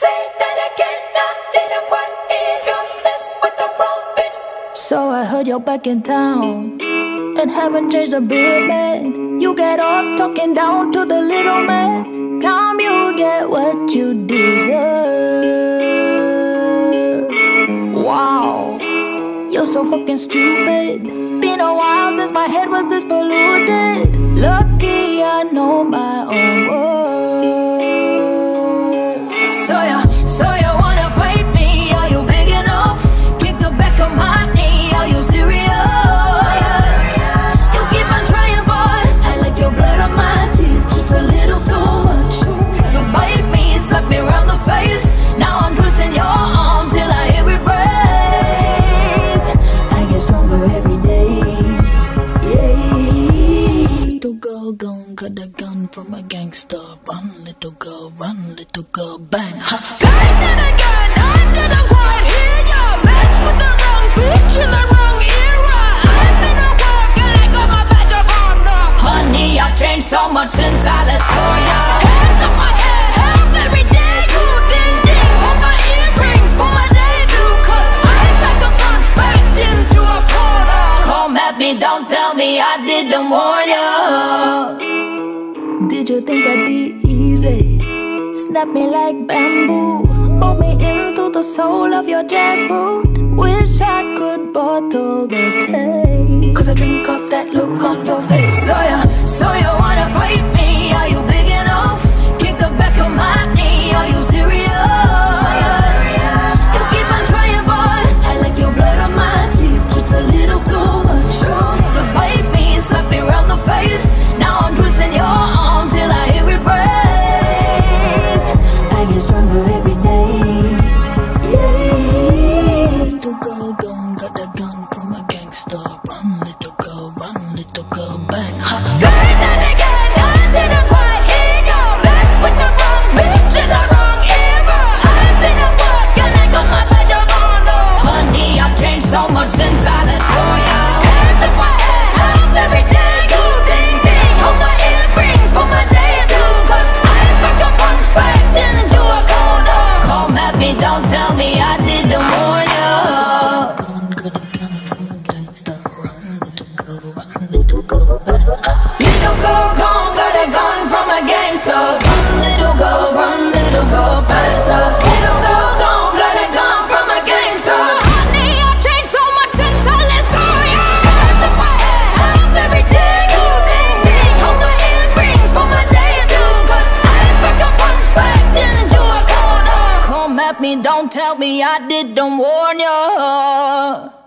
Say that again, I didn't quite hear. Mess with the wrong bitch. So I heard you're back in town and haven't changed a bit, man. You get off talking down to the little man. Time you get what you deserve. Wow, you're so fucking stupid. Been a while since my head was this polluted. Lucky I know my own worth. So got a gun from a gangster. Run, little girl, run, little girl, bang. Ha. Say that again, I didn't quite hear ya. Mess with the wrong bitch in the wrong era. I've been at work and I got my badge of honor. Honey, I've changed so much since I last saw ya. Hands on my head, help every day. You ding ding, for my earrings, for my debut. Cause I pack a punch backed into a corner. Come at me, don't tell me I didn't warn ya. Did you think I'd be easy? Snap me like bamboo. Pull me into the sole of your jackboot. Wish I could bottle the taste. Cause I drink up that look on your face. Got the gun me, don't tell me I didn't warn you.